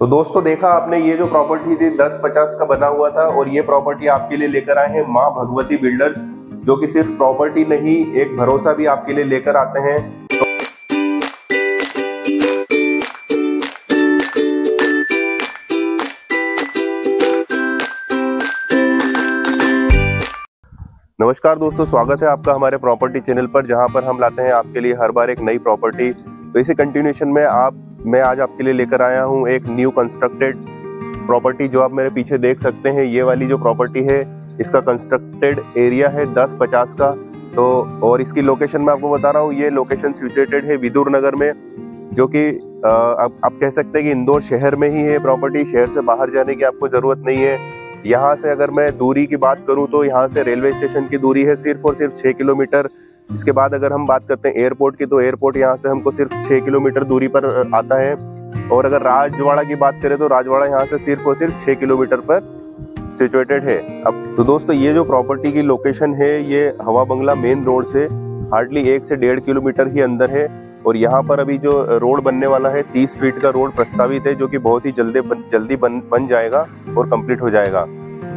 तो दोस्तों, देखा आपने, ये जो प्रॉपर्टी थी, दस पचास का बना हुआ था और ये प्रॉपर्टी आपके लिए लेकर आए हैं माँ भगवती बिल्डर्स जो कि सिर्फ़ प्रॉपर्टी नहीं, एक भरोसा भी आपके लिए लेकर आते हैं। नमस्कार दोस्तों, स्वागत है आपका हमारे प्रॉपर्टी चैनल पर, जहाँ पर हम लाते हैं आपके लिए हर बार एक नई प्रॉपर्टी तो इसी कंटिन्यूशन में आप मैं आज आपके लिए लेकर आया हूँ एक न्यू कंस्ट्रक्टेड प्रॉपर्टी जो आप मेरे पीछे देख सकते हैं ये वाली जो प्रॉपर्टी है इसका कंस्ट्रक्टेड एरिया है दस पचास का। तो और इसकी लोकेशन मैं आपको बता रहा हूँ ये लोकेशन सिचुएटेड है विदुर नगर में जो कि आप, आप कह सकते हैं कि इंदौर शहर में ही है प्रॉपर्टी शहर से बाहर जाने की आपको ज़रूरत नहीं है। यहाँ से अगर मैं दूरी की बात करूँ तो यहाँ से रेलवे स्टेशन की दूरी है सिर्फ़ और सिर्फ़ छः किलोमीटर इसके बाद अगर हम बात करते हैं एयरपोर्ट की तो एयरपोर्ट यहाँ से हमको सिर्फ़ छः किलोमीटर दूरी पर आता है। और अगर राजवाड़ा की बात करें तो राजवाड़ा यहाँ से सिर्फ़ और सिर्फ़ छः किलोमीटर पर सिचुएटेड है। अब तो दोस्तों ये जो प्रॉपर्टी की लोकेशन है ये हवा बंगला मेन रोड से हार्डली एक से डेढ़ किलोमीटर ही अंदर है। और यहाँ पर अभी जो रोड बनने वाला है तीस फीट का रोड प्रस्तावित है जो कि बहुत ही जल्दी बन, जल्दी बन बन जाएगा और कंप्लीट हो जाएगा।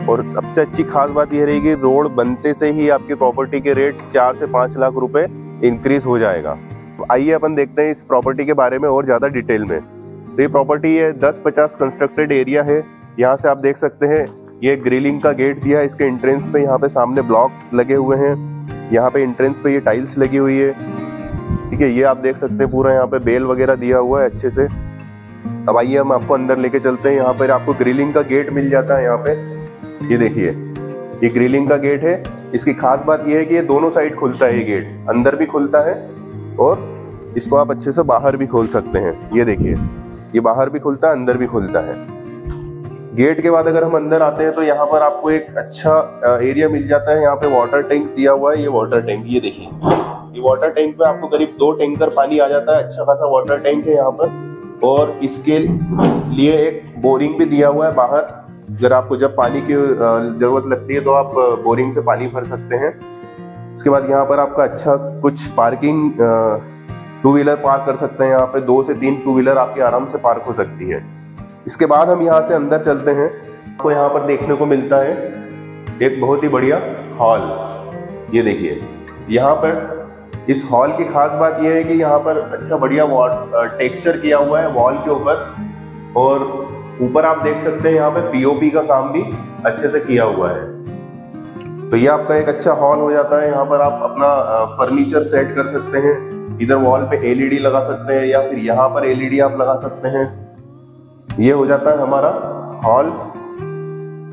और सबसे अच्छी खास बात यह रहेगी रोड बनते से ही आपकी प्रॉपर्टी के रेट चार से पाँच लाख रुपए इंक्रीज हो जाएगा। तो आइए अपन देखते हैं इस प्रॉपर्टी के बारे में और ज़्यादा डिटेल में। तो ये प्रॉपर्टी है, दस पचास कंस्ट्रक्टेड एरिया है। यहाँ से आप देख सकते हैं, ये ग्रिलिंग का गेट दिया है, इसके एंट्रेंस पे यहाँ पे सामने ब्लॉक लगे हुए हैं। यहाँ पे एंट्रेंस पे ये टाइल्स लगी हुई है। ठीक है, ये आप देख सकते हैं, पूरा यहाँ पे बेल वगैरह दिया हुआ है अच्छे से। अब आइए हम आपको अंदर लेके चलते हैं। यहाँ पर आपको ग्रिलिंग का गेट मिल जाता है यहाँ पे। ये देखिए, ये ग्रिलिंग का गेट है। इसकी खास बात ये है कि ये दोनों साइड खुलता है ये गेट अंदर भी खुलता है और इसको आप अच्छे से बाहर भी खोल सकते हैं। ये देखिए, ये बाहर भी खुलता है, अंदर भी खुलता है। गेट के बाद अगर हम अंदर आते हैं तो यहाँ पर आपको एक अच्छा एरिया मिल जाता है। यहाँ पे वाटर टैंक दिया हुआ है, ये वाटर टैंक ये देखिए। ये वाटर टैंक पे आपको करीब दो टैंकर पानी आ जाता है। अच्छा खासा वाटर टैंक है यहाँ पर। और इसके लिए एक बोरिंग भी दिया हुआ है बाहर। अगर आपको जब पानी की ज़रूरत लगती है तो आप बोरिंग से पानी भर सकते हैं। इसके बाद यहाँ पर आपका अच्छा कुछ पार्किंग टू व्हीलर पार्क कर सकते हैं। यहाँ पे दो से तीन टू व्हीलर आपकी आराम से पार्क हो सकती है। इसके बाद हम यहाँ से अंदर चलते हैं। आपको यहाँ पर देखने को मिलता है एक बहुत ही बढ़िया हॉल। ये देखिए, यहाँ पर इस हॉल की खास बात यह है कि यहाँ पर अच्छा बढ़िया टेक्सचर किया हुआ है वॉल के ऊपर। और ऊपर आप देख सकते हैं यहाँ पे पीओपी का काम भी अच्छे से किया हुआ है। तो ये आपका एक अच्छा हॉल हो जाता है। यहाँ पर आप अपना फर्नीचर सेट कर सकते हैं। इधर वॉल पे एलईडी लगा सकते हैं या फिर यहाँ पर एलईडी आप लगा सकते हैं। ये हो जाता है हमारा हॉल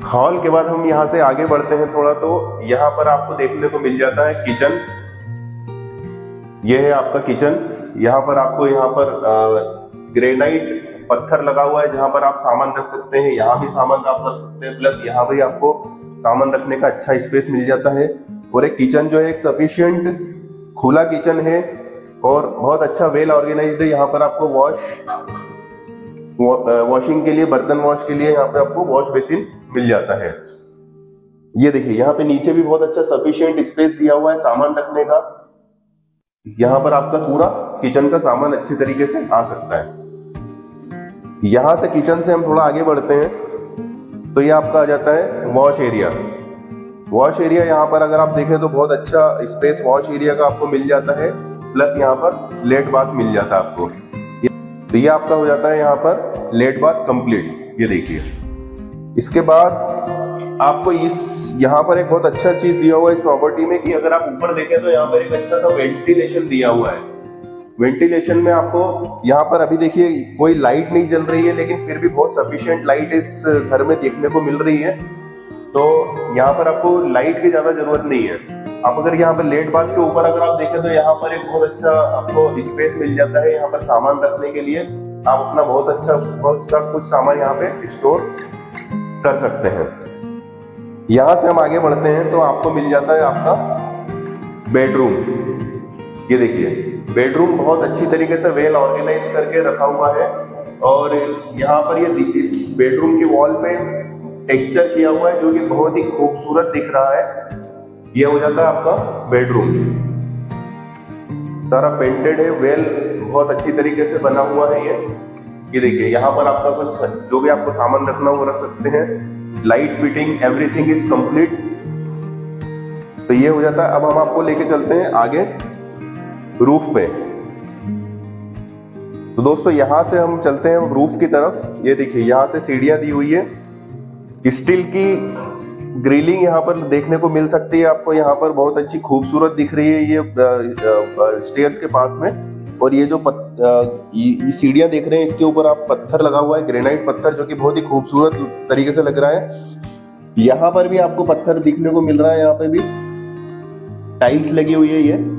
हॉल के बाद हम यहाँ से आगे बढ़ते हैं थोड़ा तो। यहाँ पर आपको देखने को मिल जाता है किचन ये है आपका किचन यहाँ पर आपको यहाँ पर ग्रेनाइट पत्थर लगा हुआ है जहाँ पर आप सामान रख सकते हैं, यहाँ भी सामान आप रख सकते हैं प्लस यहाँ भी आपको सामान रखने का अच्छा स्पेस मिल जाता है। और एक किचन जो है, एक सफिशियंट खुला किचन है और बहुत अच्छा वेल ऑर्गेनाइज्ड है। यहाँ पर आपको वॉश वॉशिंग के लिए, बर्तन वॉश के लिए यहाँ पे आपको वॉश बेसिन मिल जाता है। ये देखिए, यहाँ पे नीचे भी बहुत अच्छा सफिशियंट स्पेस दिया हुआ है सामान रखने का। यहाँ पर आपका पूरा किचन का सामान अच्छी तरीके से आ सकता है। यहाँ से किचन से हम थोड़ा आगे बढ़ते हैं तो ये आपका आ जाता है वॉश एरिया वॉश एरिया यहाँ पर अगर आप देखें तो बहुत अच्छा स्पेस वॉश एरिया का आपको मिल जाता है प्लस यहाँ पर लेट बाथ मिल जाता है आपको। तो ये आपका हो जाता है यहाँ पर लेट बाथ कंप्लीट ये देखिए। इसके बाद आपको इस, यहाँ पर एक बहुत अच्छा चीज़ दिया हुआ है इस प्रॉपर्टी में कि अगर आप ऊपर देखें तो यहाँ पर एक अच्छा सा वेंटिलेशन दिया हुआ है। वेंटिलेशन में आपको यहाँ पर अभी देखिए, कोई लाइट नहीं जल रही है, लेकिन फिर भी बहुत सफिशियंट लाइट इस घर में देखने को मिल रही है। तो यहाँ पर आपको लाइट की ज़्यादा ज़रूरत नहीं है। आप अगर यहाँ पर लेट बाथ के ऊपर अगर आप देखें तो यहाँ पर एक बहुत अच्छा आपको स्पेस मिल जाता है यहाँ पर सामान रखने के लिए। आप अपना बहुत अच्छा बहुत सा कुछ सामान यहाँ पे स्टोर कर सकते हैं। यहाँ से हम आगे बढ़ते हैं तो आपको मिल जाता है आपका बेडरूम ये देखिए। बेडरूम बहुत अच्छी तरीके से वेल ऑर्गेनाइज करके रखा हुआ है और यहाँ पर ये इस बेडरूम की वॉल पे टेक्सचर किया हुआ है जो कि बहुत ही खूबसूरत दिख रहा है। ये हो जाता है आपका बेडरूम। सारा पेंटेड है, वेल बहुत अच्छी तरीके से बना हुआ है ये। ये देखिए, यहाँ पर आपका कुछ जो भी आपको सामान रखना वो रख सकते हैं। Light fitting everything is complete तो ये हो जाता है। अब हम आपको लेके चलते हैं आगे। रूफ पे। तो दोस्तों, यहाँ से हम चलते हैं रूफ की तरफ़। ये देखिए, यहाँ से सीढ़ियाँ दी हुई है। स्टील की ग्रिलिंग यहाँ पर देखने को मिल सकती है आपको। यहाँ पर बहुत अच्छी खूबसूरत दिख रही है ये स्टेयर्स के पास में। और ये जो सीढ़ियाँ देख रहे हैं, इसके ऊपर आप पत्थर लगा हुआ है, ग्रेनाइट पत्थर, जो कि बहुत ही खूबसूरत तरीके से लग रहा है। यहाँ पर भी आपको पत्थर दिखने को मिल रहा है, यहाँ पे भी। टाइल्स लगी हुई है ये।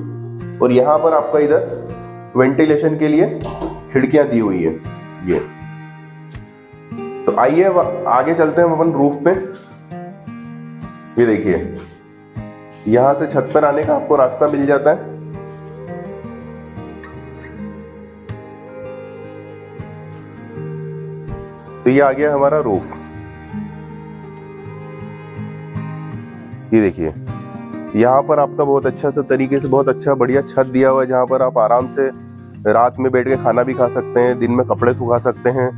और यहाँ पर आपका इधर वेंटिलेशन के लिए खिड़कियाँ दी हुई है, ये। तो आइए आगे चलते हैं अपन रूफ पे। ये देखिए, यहाँ से छत पर आने का आपको रास्ता मिल जाता है। तो ये आ गया हमारा रूफ। ये देखिए यहाँ पर आपका बहुत अच्छा सा तरीके से बहुत अच्छा बढ़िया छत दिया हुआ है, जहाँ पर आप आराम से रात में बैठ के खाना भी खा सकते हैं, दिन में कपड़े सुखा सकते हैं।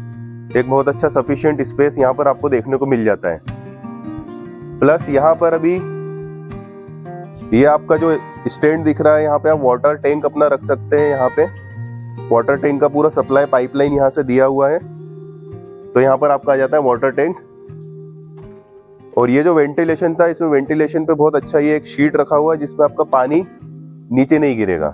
एक बहुत अच्छा सफिशियंट स्पेस यहाँ पर आपको देखने को मिल जाता है। प्लस यहाँ पर अभी ये आपका जो स्टैंड दिख रहा है, यहाँ पे आप वाटर टैंक अपना रख सकते हैं यहाँ पे। वाटर टैंक का पूरा सप्लाई पाइपलाइन यहाँ से दिया हुआ है। तो यहाँ पर आपका आ जाता है वाटर टैंक और ये जो वेंटिलेशन था, इसमें वेंटिलेशन पे बहुत अच्छा ये एक शीट रखा हुआ है, जिसमें आपका पानी नीचे नहीं गिरेगा।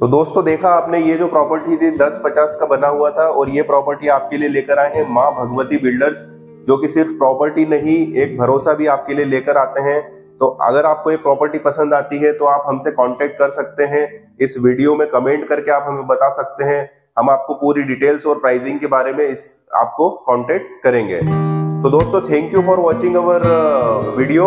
तो दोस्तों, देखा आपने, ये जो प्रॉपर्टी थी, दस पचास का बना हुआ था, और ये प्रॉपर्टी आपके लिए लेकर आए हैं माँ भगवती बिल्डर्स जो कि सिर्फ़ प्रॉपर्टी नहीं, एक भरोसा भी आपके लिए लेकर आते हैं। तो अगर आपको ये प्रॉपर्टी पसंद आती है तो आप हमसे कांटेक्ट कर सकते हैं। इस वीडियो में कमेंट करके आप हमें बता सकते हैं। हम आपको पूरी डिटेल्स और प्राइसिंग के बारे में इस, आपको कांटेक्ट करेंगे। तो दोस्तों thank you for watching our video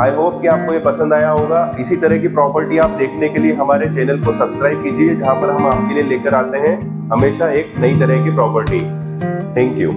I hope कि आपको ये पसंद आया होगा। इसी तरह की प्रॉपर्टी आप देखने के लिए हमारे चैनल को सब्सक्राइब कीजिए, जहाँ पर हम आपके लिए लेकर आते हैं हमेशा एक नई तरह की प्रॉपर्टी थैंक यू